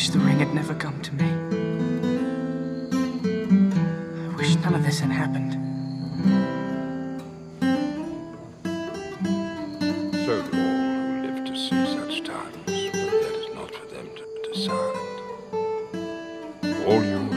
wish the ring had never come to me. I wish none of this had happened. So do all who live to see such times, but that is not for them to decide. All you